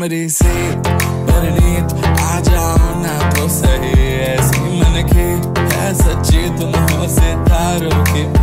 मेरी से परनीत आ जाओ ना तो सही ऐसी मन की है सच्ची, तुम हो सितारों की।